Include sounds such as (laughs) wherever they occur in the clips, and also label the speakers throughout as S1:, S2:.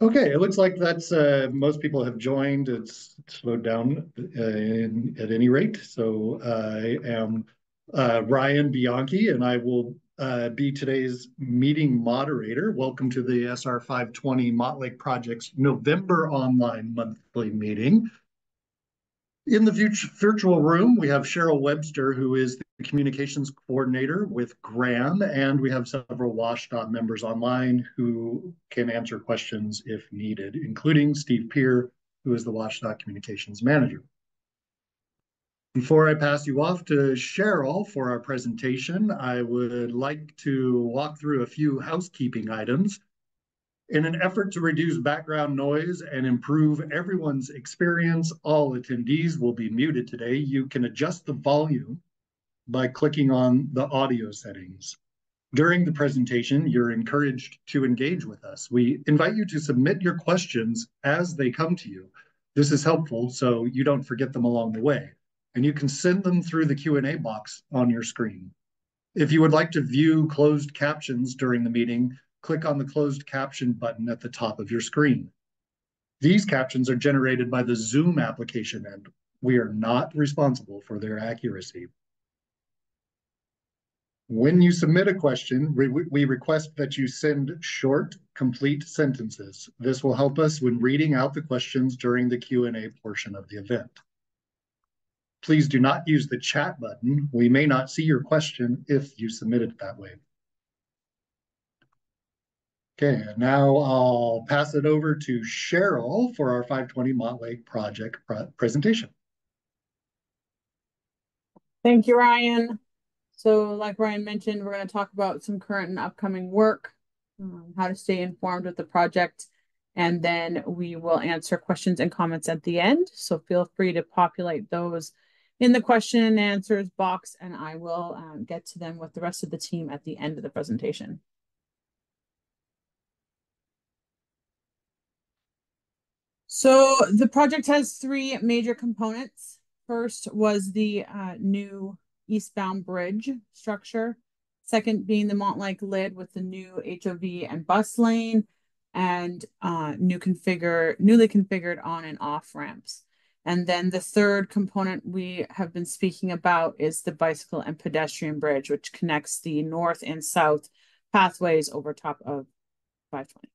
S1: Okay, it looks like that's uh, most people have joined. It's slowed down uh, in, at any rate. So I am uh, Ryan Bianchi, and I will uh, be today's meeting moderator. Welcome to the SR 520 Montlake Project's November online monthly meeting. In the virtual room, we have Cheryl Webster, who is the communications coordinator with Graham, and we have several WSDOT members online who can answer questions if needed, including Steve Peer, who is the WSDOT communications manager. Before I pass you off to Cheryl for our presentation, I would like to walk through a few housekeeping items in an effort to reduce background noise and improve everyone's experience, all attendees will be muted today. You can adjust the volume by clicking on the audio settings. During the presentation, you're encouraged to engage with us. We invite you to submit your questions as they come to you. This is helpful so you don't forget them along the way. And you can send them through the Q&A box on your screen. If you would like to view closed captions during the meeting, click on the closed caption button at the top of your screen. These captions are generated by the Zoom application and we are not responsible for their accuracy. When you submit a question, we, request that you send short, complete sentences. This will help us when reading out the questions during the Q&A portion of the event. Please do not use the chat button. We may not see your question if you submit it that way. Okay, now I'll pass it over to Cheryl for our 520 Montlake project presentation.
S2: Thank you, Ryan. So like Ryan mentioned, we're going to talk about some current and upcoming work, um, how to stay informed with the project, and then we will answer questions and comments at the end. So feel free to populate those in the question and answers box, and I will um, get to them with the rest of the team at the end of the presentation. So the project has three major components. First was the uh, new eastbound bridge structure. Second being the Montlake lid with the new HOV and bus lane and uh, new configure, newly configured on and off ramps. And then the third component we have been speaking about is the bicycle and pedestrian bridge, which connects the north and south pathways over top of 520.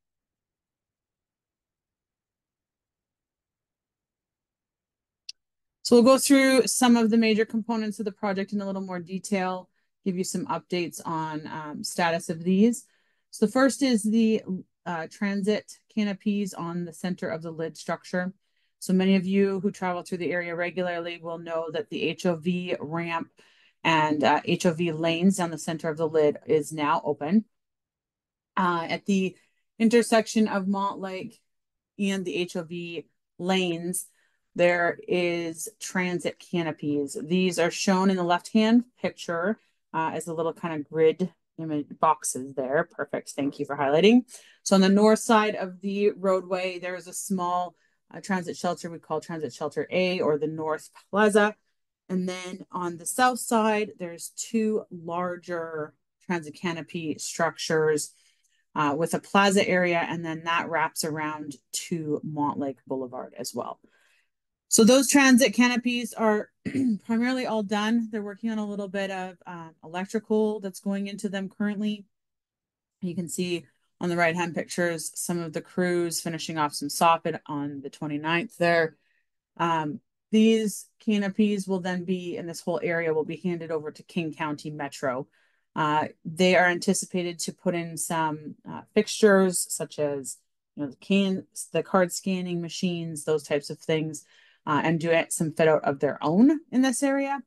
S2: So we'll go through some of the major components of the project in a little more detail, give you some updates on um, status of these. So the first is the uh, transit canopies on the center of the lid structure. So many of you who travel through the area regularly will know that the HOV ramp and uh, HOV lanes down the center of the lid is now open. Uh, at the intersection of Montlake and the HOV lanes, there is transit canopies. These are shown in the left-hand picture uh, as a little kind of grid image boxes there. Perfect. Thank you for highlighting. So on the north side of the roadway, there is a small uh, transit shelter we call Transit Shelter A or the North Plaza. And then on the south side, there's two larger transit canopy structures uh, with a plaza area, and then that wraps around to Montlake Boulevard as well. So those transit canopies are (clears throat) primarily all done. They're working on a little bit of um, electrical that's going into them currently. You can see on the right hand pictures some of the crews finishing off some soffit on the 29th there. Um, these canopies will then be in this whole area will be handed over to King County Metro. Uh, they are anticipated to put in some uh, fixtures such as you know the can the card scanning machines, those types of things uh, and do it, some fit out of their own in this area.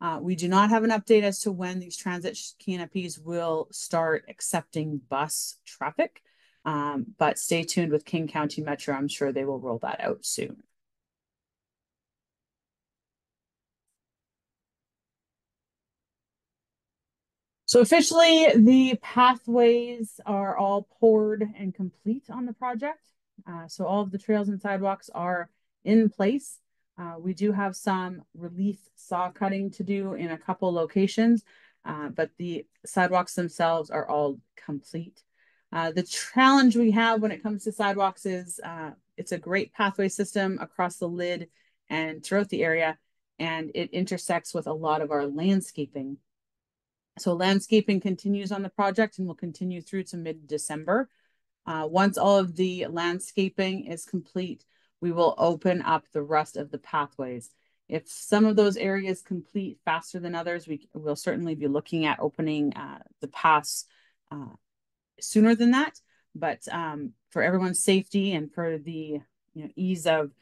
S2: Uh, we do not have an update as to when these transit canopies will start accepting bus traffic, um, but stay tuned with King County Metro. I'm sure they will roll that out soon. So officially, the pathways are all poured and complete on the project. Uh, so all of the trails and sidewalks are in place. Uh, we do have some relief saw cutting to do in a couple locations, uh, but the sidewalks themselves are all complete. Uh, the challenge we have when it comes to sidewalks is uh, it's a great pathway system across the lid and throughout the area, and it intersects with a lot of our landscaping. So landscaping continues on the project and will continue through to mid-December. Uh, once all of the landscaping is complete, we will open up the rest of the pathways. If some of those areas complete faster than others, we will certainly be looking at opening uh, the paths uh, sooner than that. But um, for everyone's safety and for the you know, ease of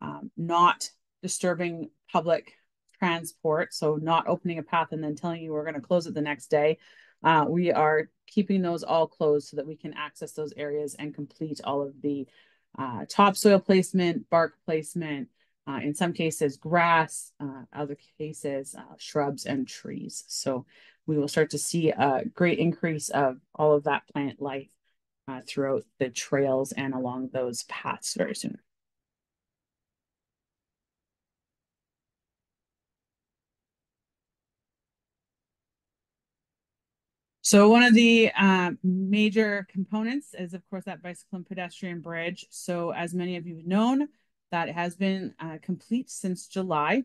S2: um, not disturbing public transport, so not opening a path and then telling you we're going to close it the next day, uh, we are keeping those all closed so that we can access those areas and complete all of the uh, topsoil placement, bark placement, uh, in some cases grass, uh, other cases uh, shrubs and trees. So we will start to see a great increase of all of that plant life uh, throughout the trails and along those paths very soon. So one of the uh, major components is, of course, that bicycle and pedestrian bridge. So as many of you have known, that has been uh, complete since July.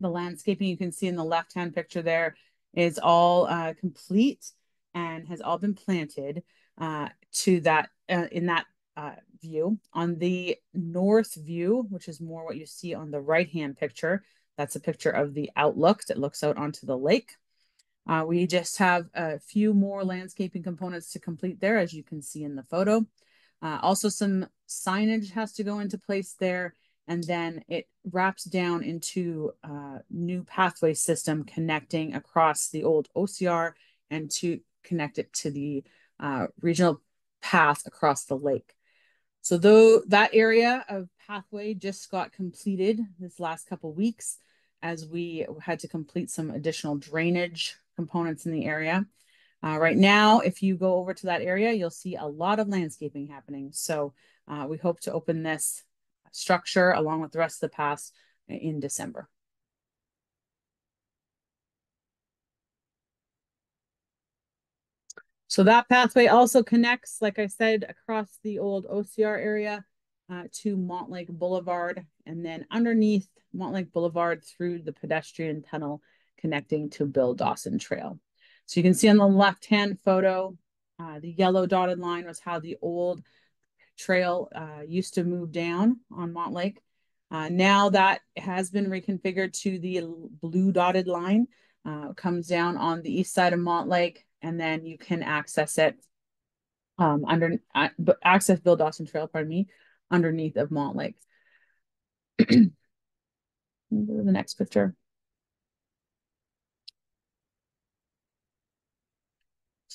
S2: The landscaping you can see in the left-hand picture there is all uh, complete and has all been planted uh, to that uh, in that uh, view. On the north view, which is more what you see on the right-hand picture, that's a picture of the outlook that looks out onto the lake. Uh, we just have a few more landscaping components to complete there, as you can see in the photo. Uh, also, some signage has to go into place there, and then it wraps down into a new pathway system connecting across the old OCR and to connect it to the uh, regional path across the lake. So though that area of pathway just got completed this last couple weeks as we had to complete some additional drainage components in the area. Uh, right now, if you go over to that area, you'll see a lot of landscaping happening. So uh, we hope to open this structure along with the rest of the pass in December. So that pathway also connects, like I said, across the old OCR area uh, to Montlake Boulevard and then underneath Montlake Boulevard through the pedestrian tunnel connecting to Bill Dawson Trail. So you can see on the left-hand photo, uh, the yellow dotted line was how the old trail uh, used to move down on Montlake. Uh, now that has been reconfigured to the blue dotted line, uh, comes down on the east side of Montlake, and then you can access it um, under uh, access Bill Dawson Trail, pardon me, underneath of Montlake. (clears throat) the next picture.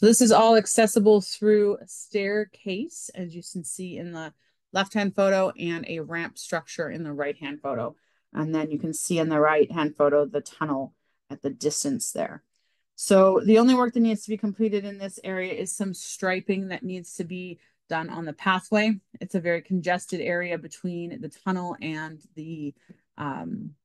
S2: So this is all accessible through a staircase, as you can see in the left-hand photo, and a ramp structure in the right-hand photo. And then you can see in the right-hand photo, the tunnel at the distance there. So the only work that needs to be completed in this area is some striping that needs to be done on the pathway. It's a very congested area between the tunnel and the um,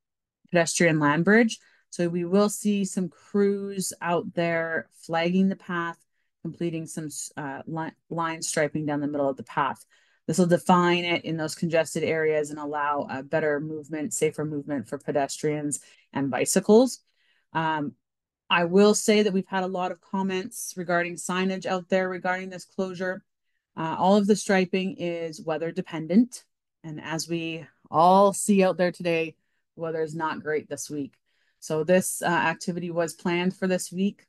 S2: pedestrian land bridge. So we will see some crews out there flagging the path completing some uh, line, striping down the middle of the path. This will define it in those congested areas and allow better movement, safer movement for pedestrians and bicycles. Um, I will say that we've had a lot of comments regarding signage out there regarding this closure. Uh, all of the striping is weather dependent. And as we all see out there today, the weather is not great this week. So this uh, activity was planned for this week.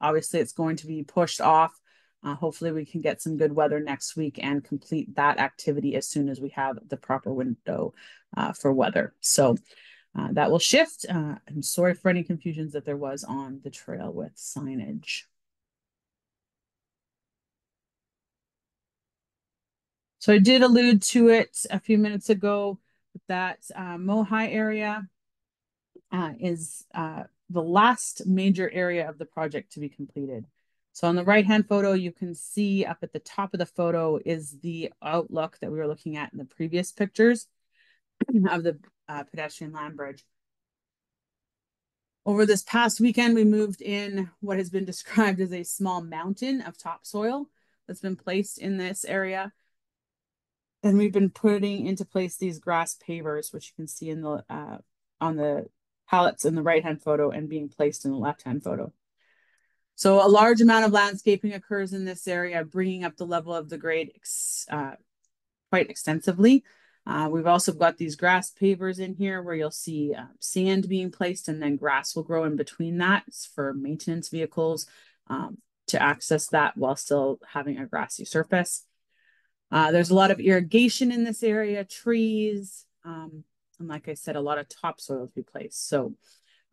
S2: Obviously, it's going to be pushed off. Uh, hopefully, we can get some good weather next week and complete that activity as soon as we have the proper window uh, for weather. So uh, that will shift. Uh, I'm sorry for any confusions that there was on the trail with signage. So I did allude to it a few minutes ago that uh, MOHAI area uh, is uh, the last major area of the project to be completed. So on the right-hand photo, you can see up at the top of the photo is the outlook that we were looking at in the previous pictures (clears throat) of the uh, pedestrian land bridge. Over this past weekend, we moved in what has been (laughs) described as a small mountain of topsoil that's been placed in this area. And we've been putting into place these grass pavers, which you can see in the uh, on the pallets in the right-hand photo and being placed in the left-hand photo. So a large amount of landscaping occurs in this area, bringing up the level of the grade uh, quite extensively. Uh, we've also got these grass pavers in here where you'll see uh, sand being placed and then grass will grow in between that it's for maintenance vehicles um, to access that while still having a grassy surface. Uh, there's a lot of irrigation in this area, trees, um, and like I said, a lot of topsoil to be placed. So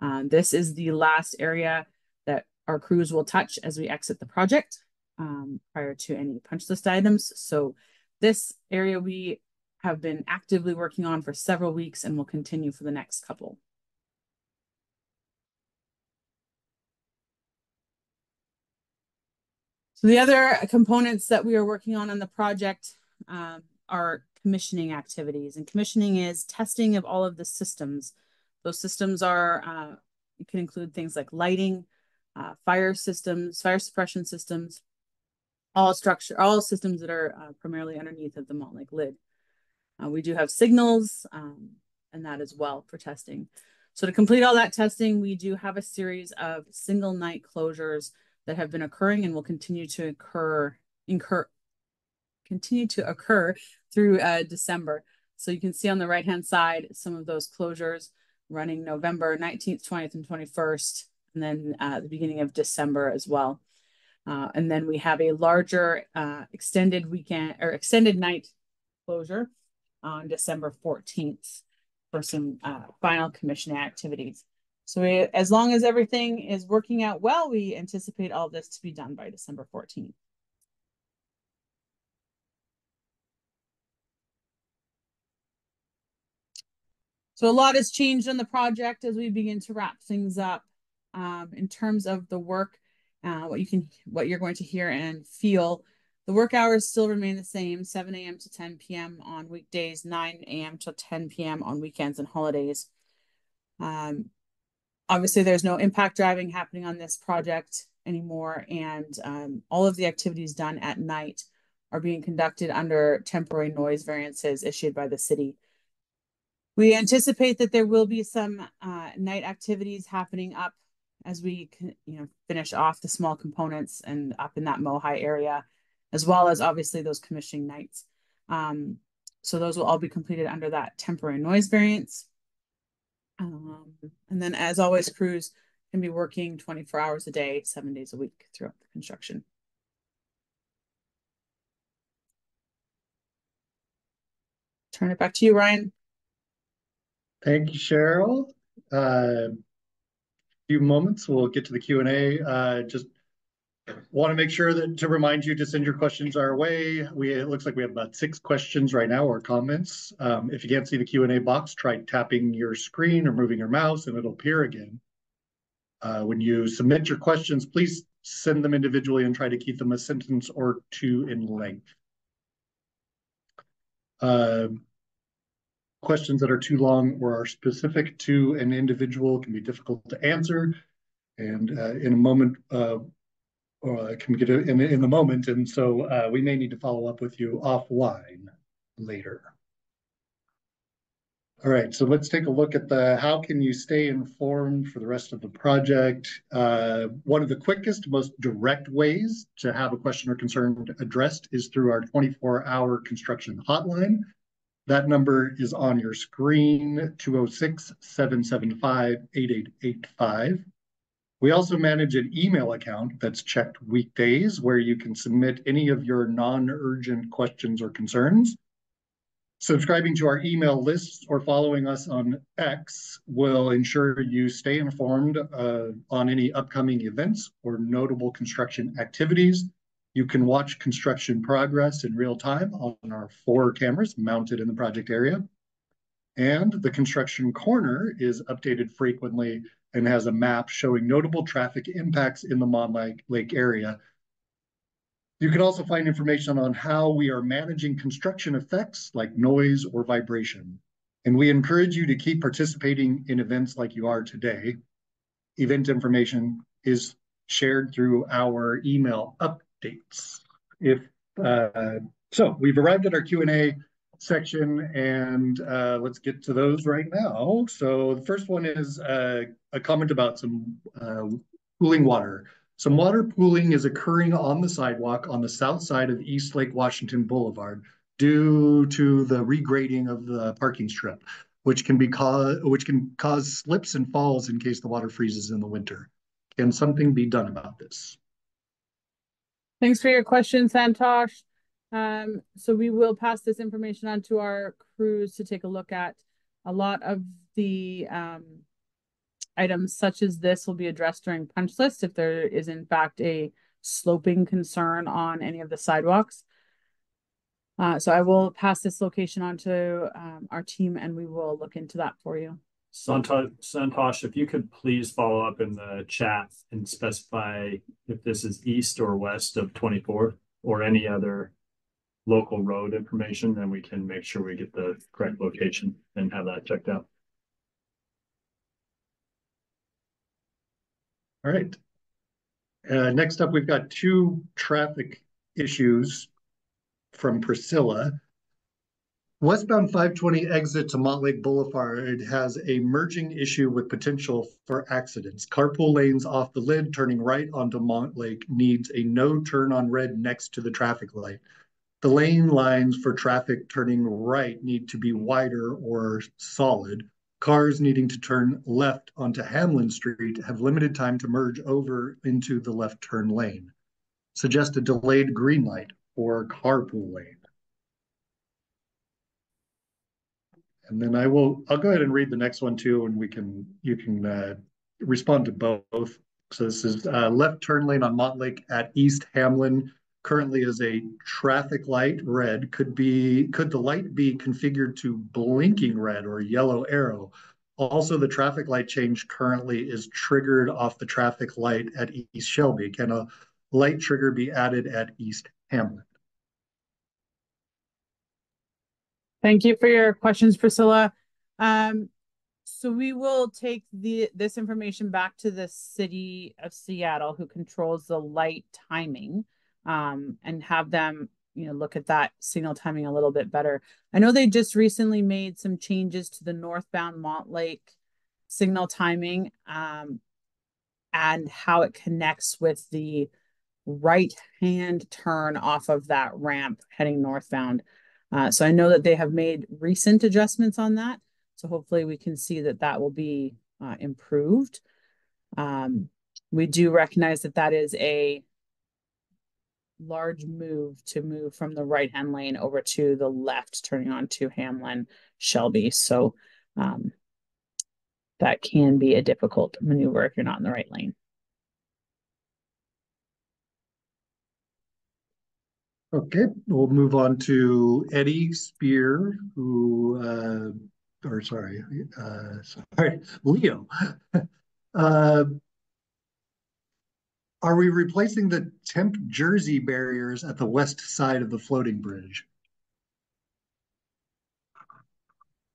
S2: uh, this is the last area that our crews will touch as we exit the project um, prior to any punch list items. So this area we have been actively working on for several weeks and will continue for the next couple. So the other components that we are working on in the project um, are commissioning activities. And commissioning is testing of all of the systems. Those systems are, uh, can include things like lighting, uh, fire systems, fire suppression systems, all structure, all systems that are uh, primarily underneath of the Montlake lid. Uh, we do have signals um, and that as well for testing. So to complete all that testing, we do have a series of single night closures that have been occurring and will continue to occur, incur, continue to occur through uh, December. So you can see on the right-hand side, some of those closures running November 19th, 20th, and 21st, and then uh, the beginning of December as well. Uh, and then we have a larger uh, extended weekend or extended night closure on December 14th for some uh, final commissioning activities. So we, as long as everything is working out well, we anticipate all this to be done by December 14th. So a lot has changed on the project as we begin to wrap things up um, in terms of the work, uh, what you can, what you're going to hear and feel. The work hours still remain the same, 7 a.m. to 10 p.m. on weekdays, 9 a.m. to 10 p.m. on weekends and holidays. Um, obviously there's no impact driving happening on this project anymore and um, all of the activities done at night are being conducted under temporary noise variances issued by the city. We anticipate that there will be some uh, night activities happening up as we you know finish off the small components and up in that MOHAI area, as well as obviously those commissioning nights. Um, so those will all be completed under that temporary noise variance. Um, and then as always, crews can be working 24 hours a day, seven days a week throughout the construction. Turn it back to you, Ryan.
S1: Thank you, Cheryl. Uh, few moments, we'll get to the Q&A. Uh, just want to make sure that to remind you to send your questions our way. We It looks like we have about six questions right now or comments. Um, if you can't see the Q&A box, try tapping your screen or moving your mouse and it'll appear again. Uh, when you submit your questions, please send them individually and try to keep them a sentence or two in length. Uh, questions that are too long or are specific to an individual can be difficult to answer. And uh, in a moment, uh, uh, can get in, in the moment. And so uh, we may need to follow up with you offline later. All right, so let's take a look at the how can you stay informed for the rest of the project. Uh, one of the quickest, most direct ways to have a question or concern addressed is through our 24-hour construction hotline. That number is on your screen, 206-775-8885. We also manage an email account that's checked weekdays where you can submit any of your non-urgent questions or concerns. Subscribing to our email lists or following us on X will ensure you stay informed uh, on any upcoming events or notable construction activities. You can watch construction progress in real time on our four cameras mounted in the project area. And the construction corner is updated frequently and has a map showing notable traffic impacts in the Mon Lake area. You can also find information on how we are managing construction effects like noise or vibration. And we encourage you to keep participating in events like you are today. Event information is shared through our email updates. if uh, so, we've arrived at our Q and A section, and uh, let's get to those right now. So the first one is uh, a comment about some uh, pooling water. Some water pooling is occurring on the sidewalk on the south side of East Lake Washington Boulevard due to the regrading of the parking strip, which can be cause which can cause slips and falls in case the water freezes in the winter. Can something be done about this?
S2: Thanks for your question, Santosh. Um, so we will pass this information on to our crews to take a look at. A lot of the um, items such as this will be addressed during punch list if there is in fact a sloping concern on any of the sidewalks. Uh, so I will pass this location on to um, our team and we will look into that for you.
S3: Santosh, Santosh, if you could please follow up in the chat and specify if this is east or west of 24 or any other local road information, then we can make sure we get the correct location and have that checked out.
S1: All right. Uh, next up, we've got two traffic issues from Priscilla. Westbound 520 exit to Montlake Boulevard has a merging issue with potential for accidents. Carpool lanes off the lid turning right onto Montlake needs a no turn on red next to the traffic light. The lane lines for traffic turning right need to be wider or solid. Cars needing to turn left onto Hamlin Street have limited time to merge over into the left turn lane. Suggest a delayed green light or carpool lane. And then I will, I'll go ahead and read the next one too, and we can, you can uh, respond to both. So this is uh, left turn lane on Montlake at East Hamlin. Currently is a traffic light red. Could be could the light be configured to blinking red or yellow arrow? Also the traffic light change currently is triggered off the traffic light at east shelby. Can a light trigger be added at east Hamlin
S2: thank you for your questions priscilla um, so we will take the this information back to the city of seattle who controls the light timing um, and have them you know look at that signal timing a little bit better. I know they just recently made some changes to the northbound Montlake signal timing um, and how it connects with the right hand turn off of that ramp heading northbound. Uh, so I know that they have made recent adjustments on that. So hopefully we can see that that will be uh, improved. Um, we do recognize that that is a large move to move from the right hand lane over to the left, turning on to Hamlin Shelby. So um, that can be a difficult maneuver if you're not in the right lane.
S1: Okay, we'll move on to Eddie Spear, who, uh, or sorry, uh, sorry, (laughs) Leo. (laughs) uh, are we replacing the temp jersey barriers at the west side of the floating bridge?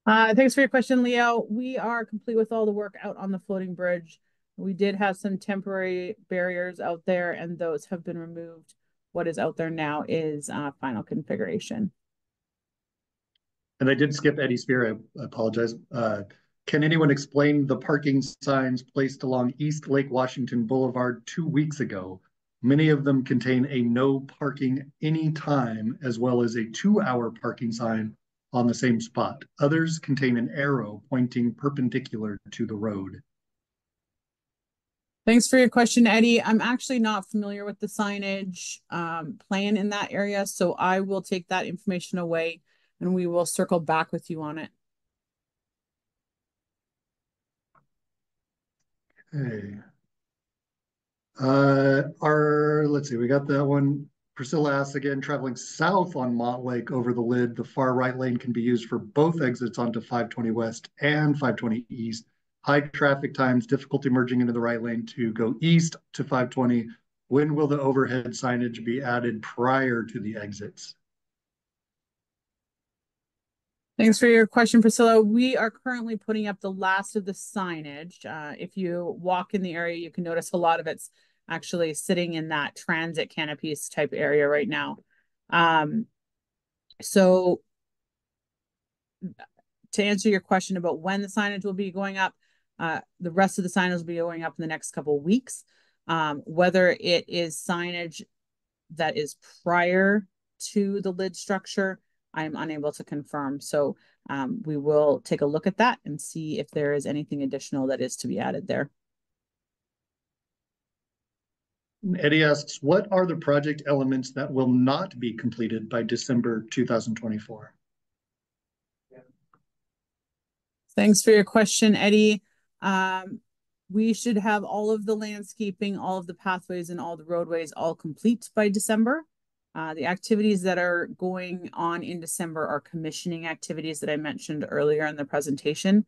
S2: Uh, thanks for your question, Leo. We are complete with all the work out on the floating bridge. We did have some temporary barriers out there, and those have been removed. What is out there now is uh, final configuration.
S1: And I did skip Eddie Spear. I apologize. Uh, can anyone explain the parking signs placed along East Lake Washington Boulevard two weeks ago? Many of them contain a no parking anytime, as well as a two hour parking sign on the same spot. Others contain an arrow pointing perpendicular to the road.
S2: Thanks for your question, Eddie. I'm actually not familiar with the signage um, plan in that area, so I will take that information away and we will circle back with you on it.
S1: Okay. Uh, our, let's see, we got that one. Priscilla asks again, traveling south on Montlake over the lid, the far right lane can be used for both exits onto 520 West and 520 East. High traffic times, difficulty merging into the right lane to go east to 520. When will the overhead signage be added prior to the exits?
S2: Thanks for your question, Priscilla. We are currently putting up the last of the signage. Uh, if you walk in the area, you can notice a lot of it's actually sitting in that transit canopies type area right now. Um, so to answer your question about when the signage will be going up, uh, the rest of the signage will be going up in the next couple of weeks. Um, whether it is signage that is prior to the lid structure, I am unable to confirm. So um, we will take a look at that and see if there is anything additional that is to be added there.
S1: Eddie asks, what are the project elements that will not be completed by December 2024?
S2: Thanks for your question, Eddie. Um, we should have all of the landscaping, all of the pathways and all the roadways all complete by December. Uh, the activities that are going on in December are commissioning activities that I mentioned earlier in the presentation.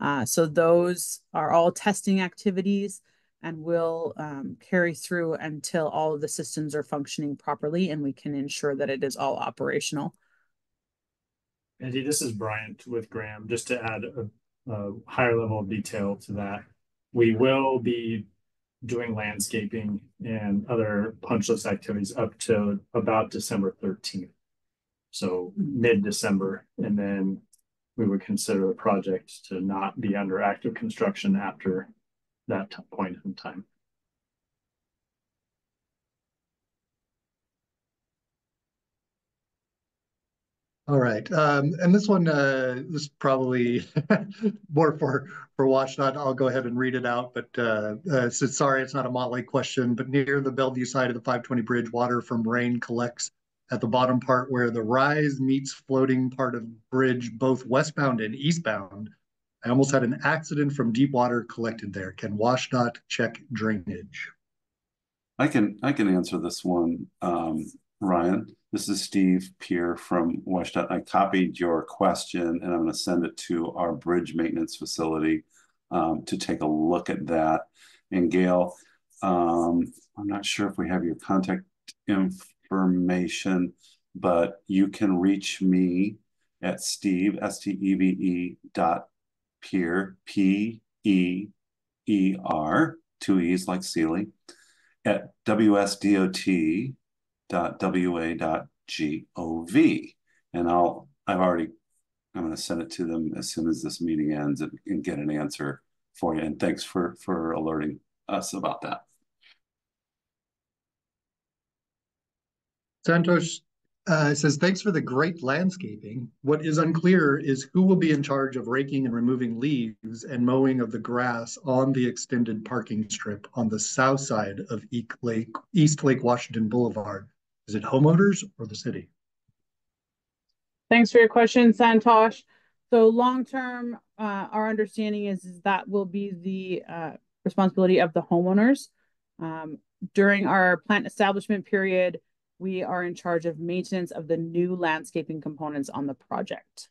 S2: Uh, so those are all testing activities and will um, carry through until all of the systems are functioning properly and we can ensure that it is all operational.
S3: Andy, this is Bryant with Graham. Just to add a, a higher level of detail to that, we will be doing landscaping and other punch list activities up to about December 13th. So mid December. And then we would consider the project to not be under active construction after that point in time.
S1: All right, um, and this one, uh, is probably (laughs) more for for WSDOT. I'll go ahead and read it out, but uh, uh, so sorry, it's not a Montlake question. But near the Bellevue side of the 520 bridge, water from rain collects at the bottom part where the rise meets floating part of bridge, both westbound and eastbound. I almost had an accident from deep water collected there. Can WSDOT check drainage?
S4: I can I can answer this one, um, Ryan. This is Steve Peer from WSDOT. I copied your question and I'm going to send it to our bridge maintenance facility um, to take a look at that. And Gail, um, I'm not sure if we have your contact information, but you can reach me at Steve, S-T-E-V-E dot Peer, P-E-E-R, two E's like Sealy, at WSDOT www.wa.gov. And I'll, I've already, I'm going to send it to them as soon as this meeting ends and, and get an answer for you. And thanks for, for alerting us about that.
S1: Santosh uh, says, thanks for the great landscaping. What is unclear is who will be in charge of raking and removing leaves and mowing of the grass on the extended parking strip on the south side of East Lake, East Lake Washington Boulevard. Is it homeowners or the city?
S2: Thanks for your question, Santosh. So long term, uh, our understanding is, is that will be the uh, responsibility of the homeowners. Um, during our plant establishment period, we are in charge of maintenance of the new landscaping components on the project.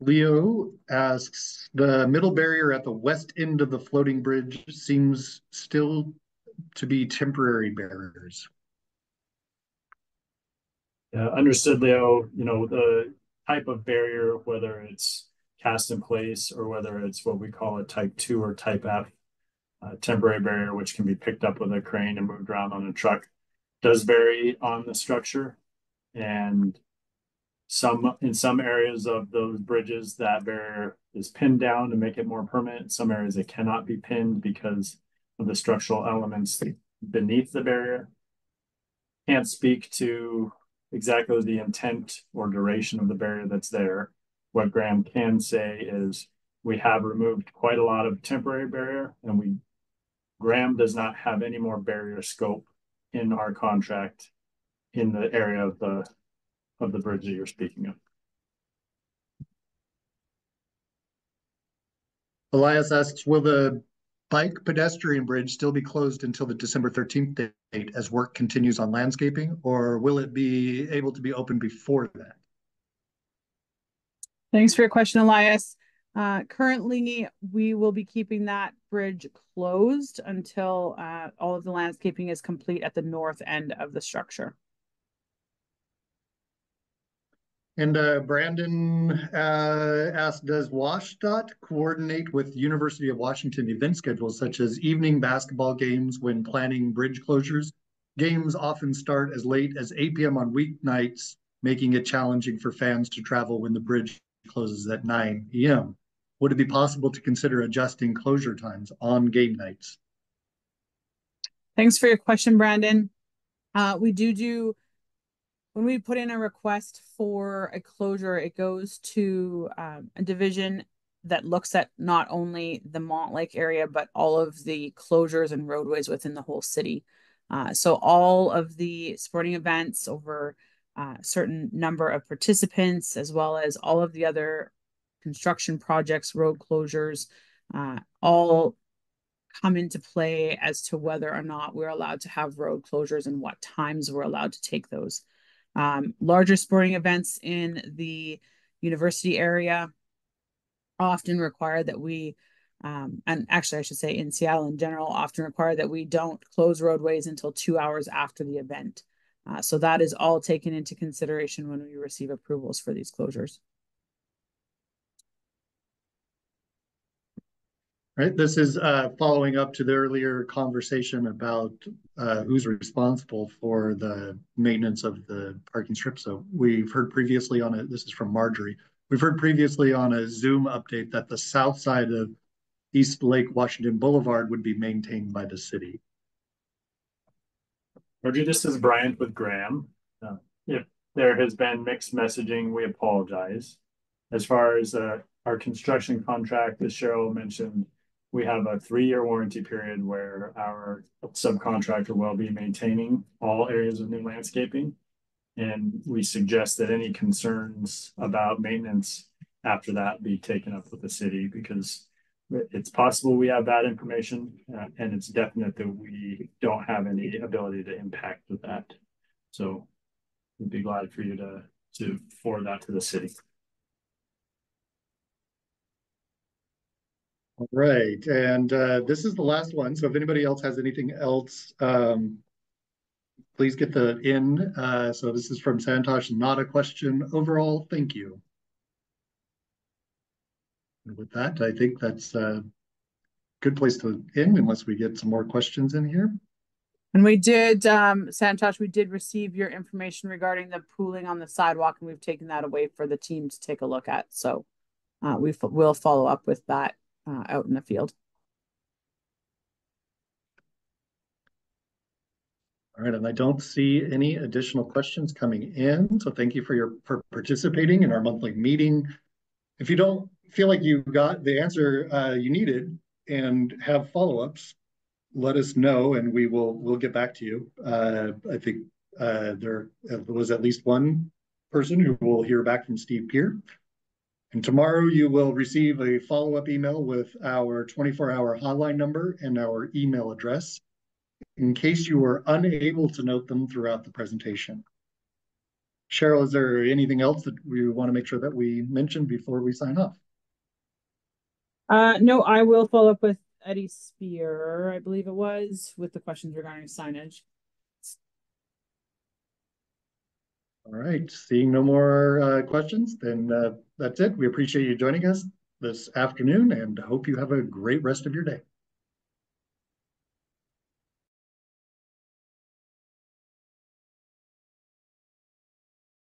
S1: Leo asks, the middle barrier at the west end of the floating bridge seems still to be temporary barriers.
S3: Yeah, understood, Leo. You know, the type of barrier, whether it's cast in place or whether it's what we call a type two or type F uh, temporary barrier, which can be picked up with a crane and moved around on a truck, does vary on the structure. And some in some areas of those bridges, that barrier is pinned down to make it more permanent. Some areas it cannot be pinned because of the structural elements beneath the barrier. Can't speak to exactly the intent or duration of the barrier that's there. What Graham can say is we have removed quite a lot of temporary barrier and we Graham does not have any more barrier scope in our contract in the area of the of the bridge that you're speaking of.
S1: Elias asks, will the bike pedestrian bridge still be closed until the December 13th date as work continues on landscaping, or will it be able to be open before that?
S2: Thanks for your question, Elias. Uh, currently, we will be keeping that bridge closed until uh, all of the landscaping is complete at the north end of the structure.
S1: And uh, Brandon uh, asked, does WSDOT coordinate with University of Washington event schedules such as evening basketball games when planning bridge closures? Games often start as late as 8 p.m. on weeknights, making it challenging for fans to travel when the bridge closes at 9 p.m. Would it be possible to consider adjusting closure times on game nights?
S2: Thanks for your question, Brandon. Uh, we do do when we put in a request for a closure, it goes to um, a division that looks at not only the Montlake area, but all of the closures and roadways within the whole city. Uh, so all of the sporting events over a uh, certain number of participants, as well as all of the other construction projects, road closures, uh, all come into play as to whether or not we're allowed to have road closures and what times we're allowed to take those. Um, larger sporting events in the university area often require that we, um, and actually I should say in Seattle in general, often require that we don't close roadways until two hours after the event. Uh, so that is all taken into consideration when we receive approvals for these closures.
S1: Right, this is uh, following up to the earlier conversation about uh, who's responsible for the maintenance of the parking strip. So we've heard previously on it, this is from Marjorie, we've heard previously on a Zoom update that the south side of East Lake Washington Boulevard would be maintained by the city.
S3: Marjorie, this is Brian with Graham. Uh, if there has been mixed messaging, we apologize. As far as uh, our construction contract, as Cheryl mentioned, we have a three-year warranty period where our subcontractor will be maintaining all areas of new landscaping. And we suggest that any concerns about maintenance after that be taken up with the city because it's possible we have bad information uh, and it's definite that we don't have any ability to impact that. So we'd be glad for you to, to forward that to the city.
S1: All right, and uh, this is the last one. So if anybody else has anything else, um, please get the in. Uh, so this is from Santosh, not a question overall. Thank you. And with that, I think that's a good place to end unless we get some more questions in here.
S2: And we did, um, Santosh, we did receive your information regarding the pooling on the sidewalk, and we've taken that away for the team to take a look at. So uh, we will follow up with that uh, out in the field.
S1: All right, and I don't see any additional questions coming in. So thank you for your for participating in our monthly meeting. If you don't feel like you got the answer uh, you needed and have follow-ups, let us know and we will we'll get back to you. Uh, I think uh, there was at least one person who will hear back from Steve Peer. And tomorrow you will receive a follow-up email with our 24-hour hotline number and our email address in case you were unable to note them throughout the presentation. Cheryl, is there anything else that we want to make sure that we mention before we sign off?
S2: Uh, no, I will follow up with Eddie Spear, I believe it was, with the questions regarding signage.
S1: All right, seeing no more uh, questions, then uh, that's it. We appreciate you joining us this afternoon and hope you have a great rest of your day.